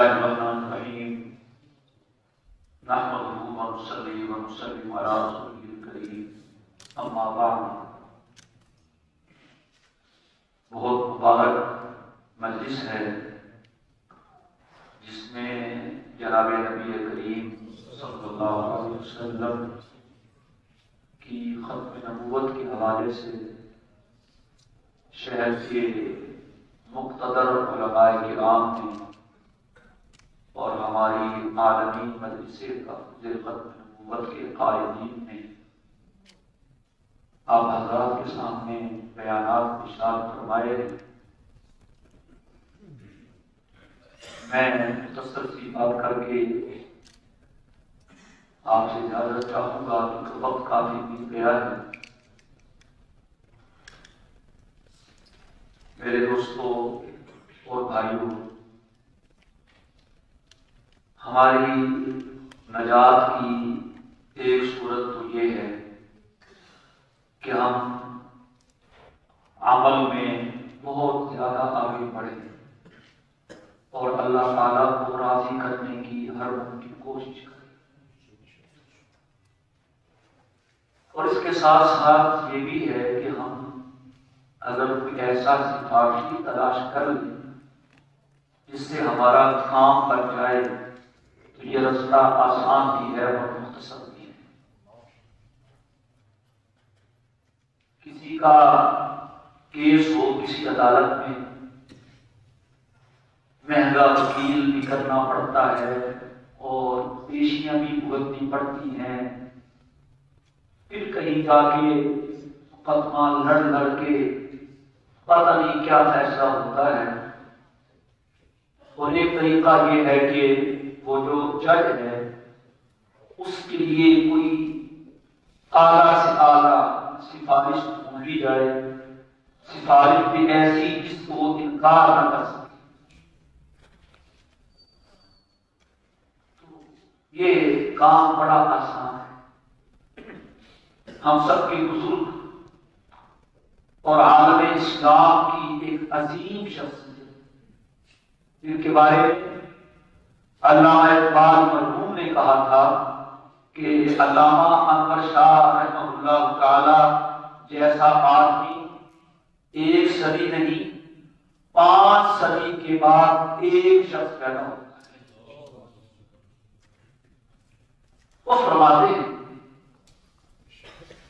الرحمن الرحیم نحمده ونصلي ونسلم على رسوله الكريم. اما بعد. بہت مبارک مجلس ہے، جس میں جناب نبی کریم صلی اللہ علیہ وسلم کی ختم نبوت کے حوالے سے شہر کے مقتدر علماء کرام نے ہماری عالمی مدرسے کا نبوت کے قائدین نے آپ حضرات کے سامنے بیانات اشار فرمائے۔ میں مختصر سی بات کر کے آپ سے اجازت چاہوں گا کیونکہ وقت کافی بیت گیا ہے۔ میرے دوستوں اور بھائیوں ہماری نجات کی ایک صورت تو یہ ہے کہ ہم عمل میں بہت زیادہ آگے بڑھیں اور اللہ تعالیٰ کو راضی کرنے کی ہر ممکن کوشش کریں۔ اور اس کے ساتھ ساتھ یہ بھی ہے کہ ہم اگر کوئی ایسا سفارشی تلاش کر لیں جس سے ہمارا کام بن جائے تو یہ رستہ آسان بھی ہے اور مختصر بھی ہے۔ کسی کا کیس ہو کسی عدالت میں، مہنگا وکیل بھی کرنا پڑتا ہے اور پیشیاں بھی بھگتنی پڑتی ہیں۔ پھر کہیں جا کے مقدمہ لڑ لڑ کے پتہ نہیں کیا فیصلہ ہوتا ہے۔ اور ایک طریقہ یہ ہے کہ وہ جو جج ہے، اس کے لیے کوئی اعلیٰ سے اعلیٰ سفارش ڈھونڈی جائے۔ سفارش بھی ایسی جس کو انکار نہ کر سکے۔ یہ کام بڑا آسان ہے۔ ہم سب کے بزرگ اور عالم اسلام کی ایک عظیم شخصیت جن کے بارے میں علامہ اقبال مرحوم نے کہا تھا کہ علامہ انور شاہ رحمہ اللہ تعالی جیسا آدمی ایک صدی نہیں، پانچ صدی کے بعد ایک شخص پیدا ہوتا ہے۔ وہ فرماتے ہیں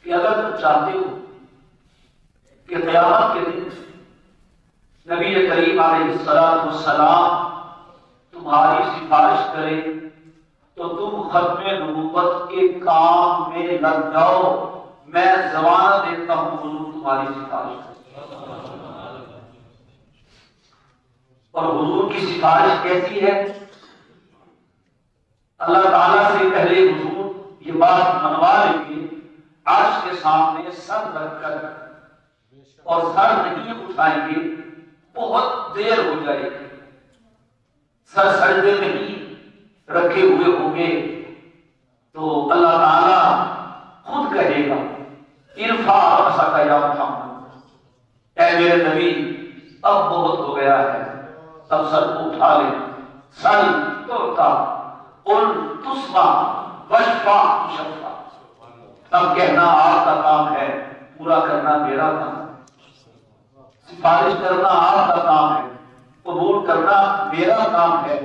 کہ اگر تم چاہتے ہو کہ قیامت کے دن نبی کریم علیہ السلام تمہاری سفارش کرے تو تم ختم نبوت کے کام میں لگ جاؤ۔ میں زمانہ دیتا ہوں، حضور تمہاری سفارش اور حضور کی سفارش کیسی ہے؟ اللہ تعالیٰ سے پہلے حضور یہ بات منوا لیں گے عرش کے سامنے سر رکھ کر۔ اور سر نہیں اٹھائیں گے، بہت دیر ہو جائے گی۔ سر سجدے میں ہی رکھے ہوئے ہوں گے۔ تو اللہ تعالی خود کہے گا ارفا کا یا محمد اے میرے نبی اب بہت ہو گیا ہے اب سر کو اٹھا لے سل توتا ان تسما بشفا شفا اب کہنا آپ کا کام ہے پورا کرنا میرا کام سفارش کرنا آپ کا کام ہے قبول کرنا میرا کام ہے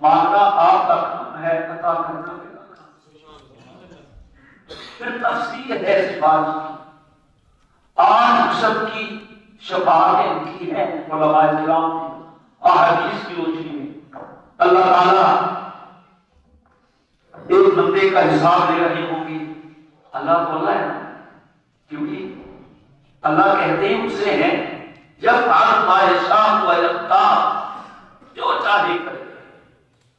مانگنا آپ کا کام ہے عطا کرنا میرا کام پھر تفصیل ہے اس بات کی؟ آج سب کی شفاعتیں لکھی ہیں، علماء کرام نے احادیث کی روشنی میں۔ اللہ تعالیٰ ایک بندے کا حساب لے رہی ہوں گی اللہ بولا ہے، کیونکہ اللہ کہتے ہیں اسے ہیں، جب شام و جو چاہے کرے۔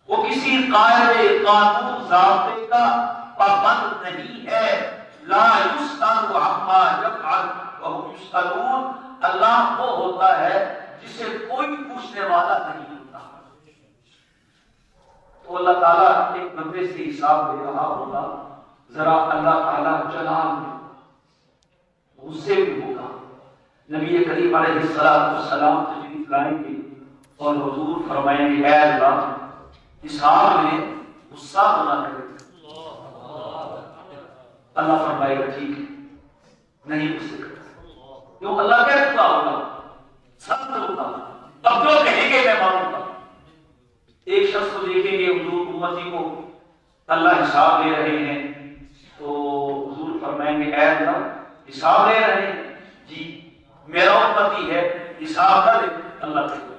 وہ کسی قائد قانون ضابطے کا پابند نہیں ہے۔ لا یسأل عما یفعل وهم یسألون اللہ وہ ہوتا ہے جسے کوئی پوچھنے والا نہیں ہوتا۔ تو اللہ تعالیٰ ایک بندے سے حساب دے رہا ہوگا۔ ذرا اللہ تعالیٰ جلال میں غصے بھی ہوگا۔ نبی کریم علیہ السلام تشریف لائیں گے اور حضور فرمائیں گے، اے اللہ حساب میں غصہ ہونا کرے اللہ فرمائے گا، ٹھیک ہے۔ نہیں غصے کرتا کیوں؟ اللہ کیا چکا ہوگا؟ سب ہوگا۔ اب جو کہیں گے میں مانوں گا۔ ایک شخص کو دیکھیں گے، حضور امتی کو۔ اللہ حساب لے رہے ہیں۔ تو حضور فرمائیں گے، اے اللہ، حساب لے رہے ہیں۔ جی میرا امتی ہے، حساب نہ لے۔ اللہ کے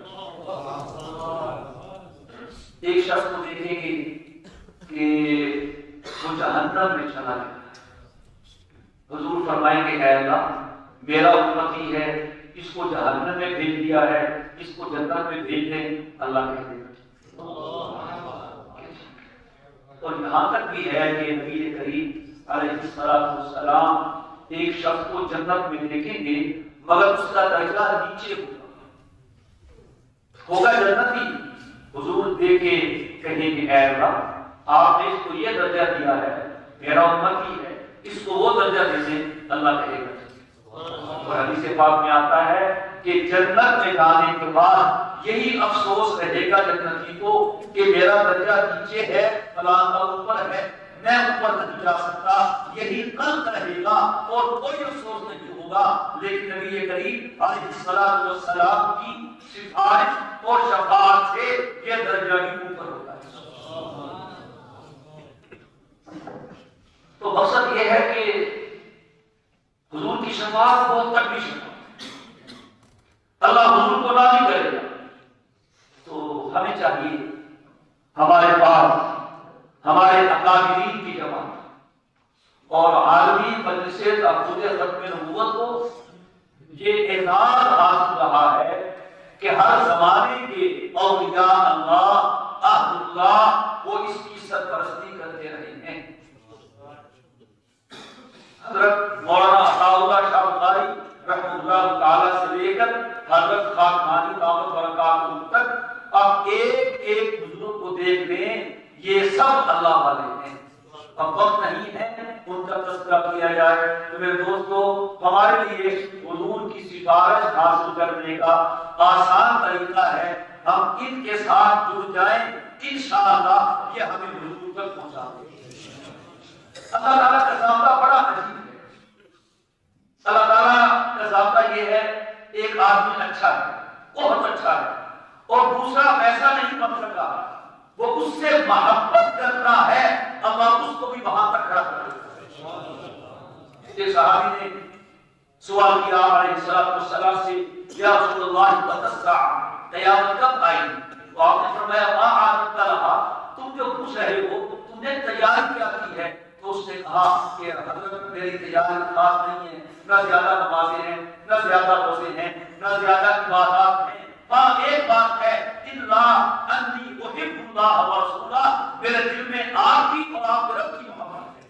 ایک شخص کو دیکھیں گے کہ وہ جہنم میں چلا گیا۔ حضور فرمائیں گے، اے اللہ، میرا امتی ہے، اس کو جہنم میں بھیج دیا ہے، اس کو جنت میں بھیج دیں اللہ کہہ دے اور یہاں تک بھی ہے کہ نبی کریم علیہ السلام ایک شخص کو جنت میں دیکھیں گے، مگر اس کا درجہ نیچے ہوگا۔ ہوگا جنت ہی۔ حضور دیکھے کہیں گے، اے اللہ، آپ نے اس کو یہ درجہ دیا ہے، میرا امت ہی ہے اس کو وہ درجہ دے دیں اللہ کہے گا۔ اور حدیث پاک میں آتا ہے کہ جنت میں جانے کے بعد یہی افسوس رہے گا جنتی کو کہ میرا درجہ نیچے ہے، فلاں کا اوپر ہے، میں اوپر نہیں جا سکتا، یہی قلب رہے گا اور کوئی افسوس نہیں ہوگا۔ لیکن نبی کریم علیہ السلام والسلام کی سفارش اور شفاعت سے یہ درجہ بھی اوپر ہوتا ہے۔ تو مقصد یہ ہے کہ حضور کی شفاعت بہت تکڑی شفاعت اللہ حضور کو راضی کرے گا تو ہمیں چاہیے ہمارے پاس ہمارے اکابرین کی جماعت اور عالمی مجلس تحفظ ختم نبوت کو یہ اعزاز حاصل رہا ہے کہ ہر زمانے کے اولیاء اللہ اہل اللہ وہ اس کی سرپرستی کرتے رہے ہیں حضرت مولانا عطا اللہ شاہ بخاری رحمہ اللہ تعالی سے لے کر حضرت خاتمانی دعوت برکات تک۔ اب ایک ایک بزرگ کو دیکھ لیں، یہ سب اللہ والے ہیں۔ اب وقت نہیں ہے ان کا تذکرہ کیا جائے۔ تو میرے دوستو، ہمارے لیے حضور کی سفارش حاصل کرنے کا آسان طریقہ ہے۔ ہم ان کے ساتھ جڑ جائیں، انشاءاللہ یہ ہمیں حضور تک پہنچا دے اللہ تعالیٰ کا ضابطہ بڑا عجیب ہے۔ اللہ تعالیٰ کا ضابطہ یہ ہے ایک آدمی اچھا ہے، بہت اچھا ہے۔ اور دوسرا ویسا نہیں بن سکا، وہ اس سے محبت کرتا ہے اللہ اس کو بھی وہاں تک کھڑا کر ایک صحابی نے سوال کیا، علیہ السلام سے، یا رسول اللہ بتسع قیامت کب آئی تو آپ نے فرمایا، ما عادت رہا تم جو پوچھ رہے ہو، تم نے تیاری کیا کی ہے؟ تو اس نے کہا کہ حضرت میری تیاری خاص نہیں ہے، نہ زیادہ نمازیں ہیں، نہ زیادہ روزے ہیں، نہ زیادہ عبادات ہیں۔ ہاں ایک بات ہے اللہ انی احب اللہ و رسولہ میرے دل میں آپ کی اور آپ کے رب کی محبت ہے۔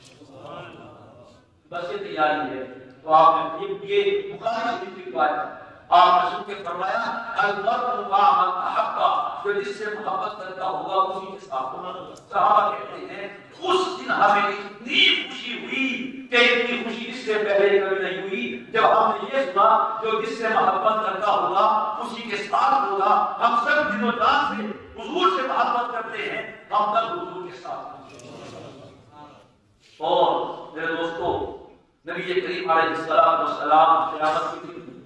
بس یہ تیاری ہے۔ تو آپ نے یہ بخاری شریف کی روایت آپ نے سن کے فرمایا المرء مع من احب جو جس سے محبت کرتا ہوگا اسی کے ساتھ صحابہ کہتے ہیں، اس دن ہمیں اتنی خوشی ہوئی کہ اتنی خوشی اس سے پہلے کبھی نہیں ہوئی۔ جب ہم نے یہ سنا، جو جس سے محبت کرتا ہوگا، اسی کے ساتھ ہوگا۔ ہم سب دن و جان سے حضور سے محبت کرتے ہیں، ہم تب حضور کے ساتھ اور میرے دوستو، نبی کریم علیہ السلام والسلام قیامت کی دن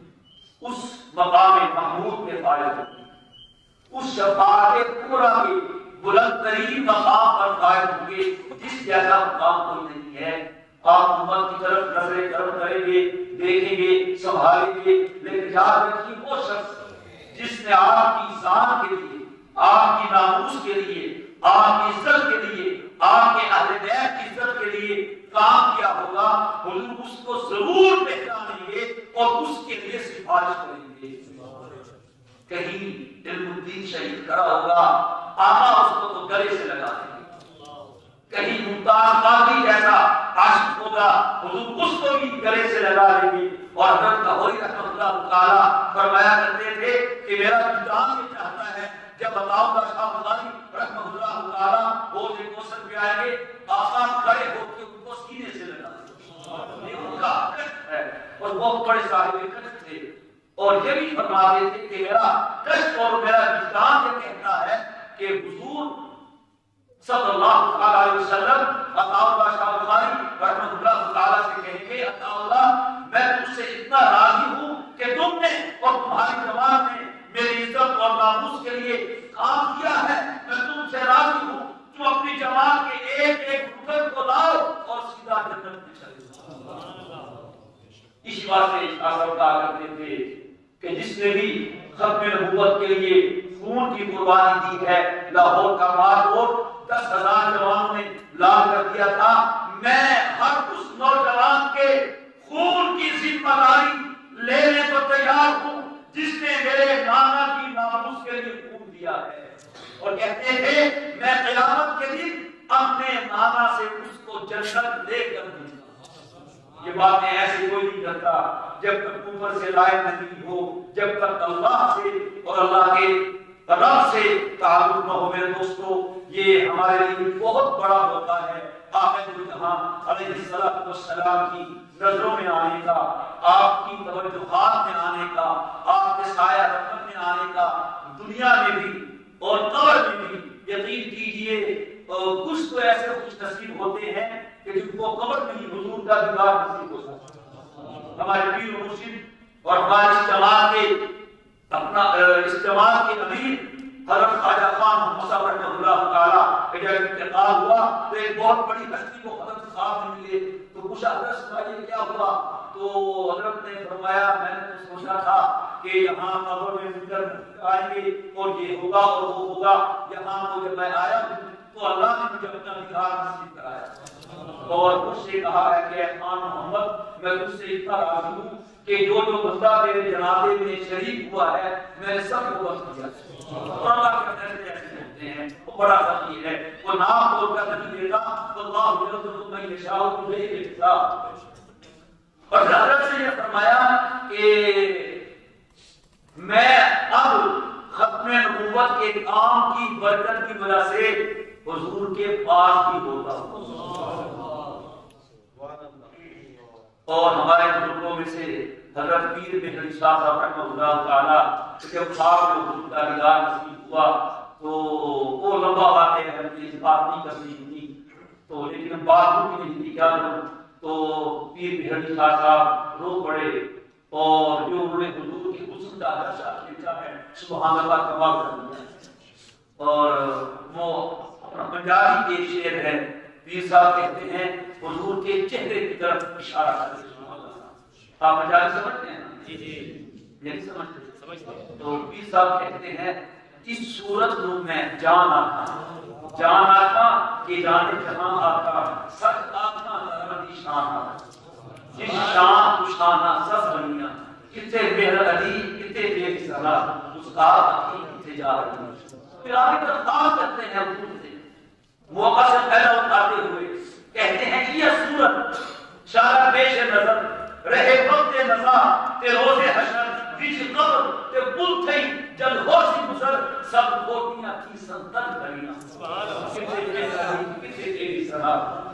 اس مقام محمود میں فائز ہوتی ہوگی اس شفاعت پورا کے بلند ترین مقام پر فائز ہوں گے، جس جیسا مقام کوئی نہیں ہے۔ آپ امت کی طرف نظریں کرم کریں گے، دیکھیں گے، سنبھالیں گے، لیکن یاد رکھیے وہ شخص جس نے آپ کی ذات کے لیے، آپ کی ناموس کے لیے، آپ کی عزت کے لیے، آپ کے اہل بیت کی عزت کے لیے کام کیا ہوگا، حضور اس کو ضرور پہچانیں گے اور اس کے لیے سفارش کریں گے۔ کہیں علم الدین شہید کرا ہوگا، آقا اس کو تو گلے سے لگا دیں گے۔ کہیں ممتاز قاضی جیسا عاشق ہوگا، حضور اس کو بھی گلے سے لگا دیں گے۔ اور حضرت لاہوری رحمۃ اللہ تعالی فرمایا کرتے تھے کہ میرا وجدان یہ چاہتا ہے، جب بتاؤ گا شاہ بخاری رحمۃ اللہ تعالی وہ ایک کوسن پہ آئیں گے آقا کھڑے ہو کے ان کو سینے سے لگا دیں یہ ان کا کشت ہے اور وہ بڑے صاحب کشت تھے اور یہ بھی فرماتے تھے کہ میرا کشت اور میرا وجدان یہ کہتا ہے کہ حضور صلی اللہ علیہ وسلم عطا اللہ شاہ بخاری رحمۃ اللہ تعالی سے کہیں گے عطا اللہ، میں تم سے اتنا راضی ہوں کہ تم نے اور تمہاری جماعت نے میری عزت اور ناموس کے لیے کام کیا ہے میں تم سے راضی ہوں تم اپنی جماعت کے ایک ایک رکن کو لاؤ اور سیدھا جنت میں چلے جاؤ اسی واسطے اعظم کہا کرتے تھے کہ جس نے بھی ختم نبوت کے لیے خون کی قربانی دی ہے، لاہور کا مار دس ہزار جوانوں نے لال کر دیا تھا، میں ہر اس نوجوان کے خون کی ذمہ داری لینے کو تیار ہوں، جس نے میرے نانا کی ناموس کے لیے خون دیا ہے۔ اور کہتے تھے میں قیامت کے دن اپنے نانا سے اس کو جنت لے کر دوں یہ باتیں ایسے کوئی نہیں کرتا۔ جب تک اوپر سے لائے نہیں ہو، جب تک اللہ سے اور اللہ کے رب سے تعلق نہ ہو، میرے دوستو، یہ ہمارے لیے بہت بڑا ہوتا ہے۔ آخر جہاں علیہ السلام کی نظروں میں آنے کا، آپ کی توجہات میں آنے کا، آپ کے سایہ رقم میں آنے کا، دنیا میں بھی اور قبر میں بھی یقین کیجیے کچھ تو ایسے خوش نصیب ہوتے ہیں کہ جن کو قبر میں ہی حضور کا دیدار نصیب ہو سکتا ہمارے پیر و مرشد اور ہمارے اس جماعت کے اپنا اس جماعت کے امیر حضرت خواجہ خان محمد رحمہ اللہ تعالیٰ کہ جب انتقال ہوا تو ایک بہت بڑی ہستی کو حضرت صاحب نے ملے۔ تو پوچھا، حضرت سنائیے جی، کیا ہوا؟ تو حضرت نے فرمایا، میں نے تو سوچا تھا کہ یہاں قبر میں مندر آئیں گے اور یہ ہوگا اور وہ ہوگا۔ یہاں کو جب میں آیا تو اللہ نے مجھے اپنا نگاہ نصیب کرایا۔ اور مجھ سے کہا ہے کہ خان محمد، میں تجھ سے اتنا راضی ہوں کہ جو جو بندہ تیرے جنازے میں شریک ہوا ہے، میں نے سب کو بخش دیا اللہ کے فیصلے ایسے ہوتے ہیں۔ وہ بڑا فقیر ہے۔ وہ نام بول کر نہیں دیتا۔ اللہ یرزق من یشاء بغیر حساب۔ اور حضرت سے یہ فرمایا کہ میں اب ختم نبوت کے کام کی برکت کی وجہ سے حضور کے پاس بھی ہوتا۔ ہوں اور ہمارے بزرگوں میں سے حضرت پیر بن شاہ صاحب رحمہ اللہ تعالی جب خواب میں حضور کا دیدار نصیب ہوا۔ تو وہ لمبا بات ہے ہم نے اس بات نہیں کرنی تھی تو لیکن بات بھی نہیں کیا کروں۔ تو پیر بن شاہ صاحب رو پڑے اور جو انہوں نے حضور کی حسن کا درجہ لکھا ہے، سبحان اللہ کمال کر دیا اور وہ پنجابی کے شعر ہے۔ پیر صاحب کہتے ہیں حضور کے چہرے کی طرف اشارہ کرتے آپ مجال سمجھتے ہیں؟ جی جی۔ یعنی سمجھتے تو پیر صاحب کہتے ہیں اس صورت رو میں جان آتا جان آتا کہ جانے جہاں آتا سچ آتا رحمتی شان آتا۔ جس شان کو شانہ سب بنیا کتے بہر علی کتے بے صلاح اس کا کتے جا رہی پھر آگے درخواست کرتے ہیں حضور۔ موقع سے اٹھاتے ہوئے کہتے ہیں یہ صورت پیش نظر رہے وقت تے روز حشر قبر تے تھئی جل گزر سب کوٹیاں کی سنتن کتے بے کتے تیری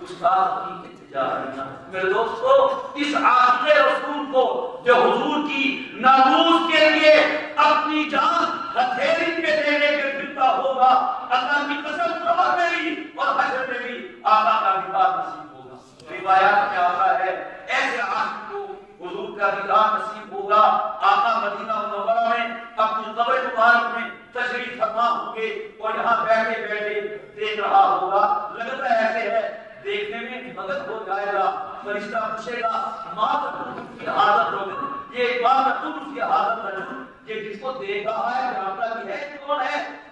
استاد کی کتے جا رہیاں میرے دوستو اس عاشق رسول کو جو حضور کی ناموس کے لیے اپنی جان ہتھیلی پہ دینے کے پھرتا ہوگا اللہ کی قسم قبر میں بھی اور حشر میں بھی آقا کا دیدار نصیب ہوگا۔ روایات میں آتا ہے، ایسے عاشق کو حضور کا دیدار نصیب ہوگا۔ آقا مدینہ منورہ میں اپنی قبر مبارک میں تشریف فرما ہوں گے اور یہاں بیٹھے بیٹھے دیکھ رہا ہوگا۔ لگتا ایسے ہے، دیکھنے میں مدد ہو جائے گا، فرشتہ پوچھے گا، ماں تم کی حالت ہو یہ ماں تم کی حالت ہے یہ جس کو دیکھ رہا ہے، جانتا بھی ہے کون ہے؟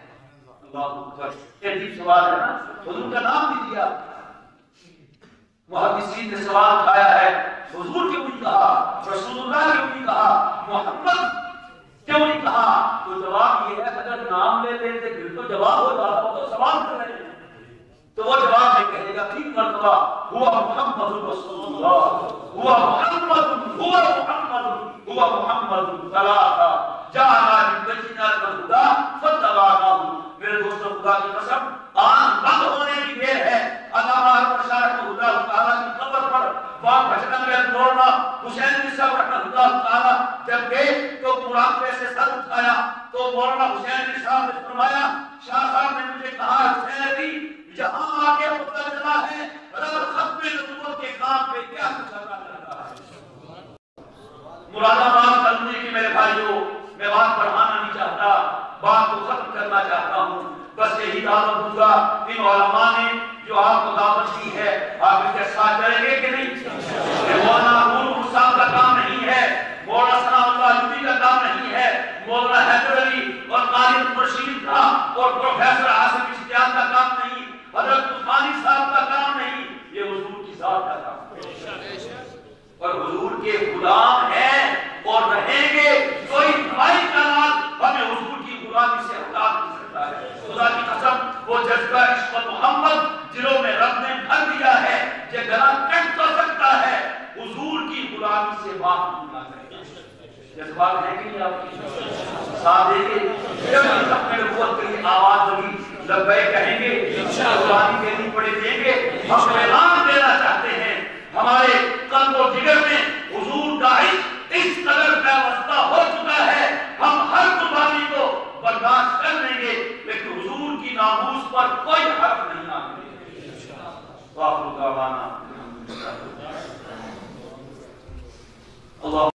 اللہ اکبر یہ عجیب سوال ہے نا۔ حضور کا نام بھی دیا۔ محدثین نے سوال اٹھایا ہے۔ حضور کیوں نہیں کہا؟ رسول اللہ کیوں نہیں کہا؟ محمد کیوں نہیں کہا؟ تو جواب یہ ہے، اگر نام لے لیتے پھر تو جواب ہو جاتا تو سوال کر رہے ہیں۔ تو وہ جواب میں کہے گا، تین مرتبہ، ہوا محمد رسول اللہ، ہوا محمد ہوا محمد ہوا محمد ثلاثہ جانا بجنات الہدى فتبعناه میرے دوستو، خدا کی قسم، آن بند ہونے کی دیر ہے۔ علامہ رشاد اللہ تعالیٰ کی قبر پر وہاں بھجنا میں دوڑنا، حسین بن صاحب رحمۃ اللہ تعالیٰ۔ جب گئے تو بڑھاپے سے سر اٹھایا، تو مولانا حسین بن صاحب نے فرمایا، شاہ صاحب نے مجھے کہا، حسین علی جہاں آگے پتہ ہے رب ختم نبوت کے کام پہ کیا کچھ کرنا چاہتا ہے؟ مراد آباد کرنے کی میرے بھائیوں، میں بات بڑھانا نہیں چاہتا، بات کو ختم کرنا چاہتا ہوں۔ بس یہی دعوت دوں گا، ان علماء نے جو آپ کو دعوت دی ہے، آپ ان کے ساتھ چلیں گے کہ نہیں؟ یہ مولانا نور صاحب کا کام نہیں ہے مولانا ثنا اللہ علی کا کام نہیں ہے مولانا حیدر علی اور قاری مرشید کا اور پروفیسر عاصم اشتیاق کا کام نہیں حضرت عثمانی صاحب کا کام نہیں یہ حضور کی ذات کا کام ہے اور حضور کے غلام ہیں اور رہیں گے کوئی بھائی کا نام ہمیں حضور کی غلامی سے ہٹا نہیں سکتا ہے خدا کی قسم وہ جذبہ عشق محمد دلوں میں رب نے بھر دیا ہے یہ گلا کٹ تو سکتا ہے، حضور کی غلامی سے بات نہ کرے۔ جذبات ہے کہ نہیں آپ کی؟ ساتھ دیکھیں جب ہم اپنے نبوت کے لیے آواز ہوگی لبے کہیں گے، قرآن کے لیے پڑے دیں گے۔ ہم اعلان دینا چاہتے ہیں، ہمارے قلب و جگر میں حضور کا عشق اس قدر پیوستہ ہو چکا ہے۔ ہم ہر قربانی کو برداشت کر لیں گے، لیکن حضور کی ناموس پر کوئی حرف نہیں آگے واخر دعوانا اللہ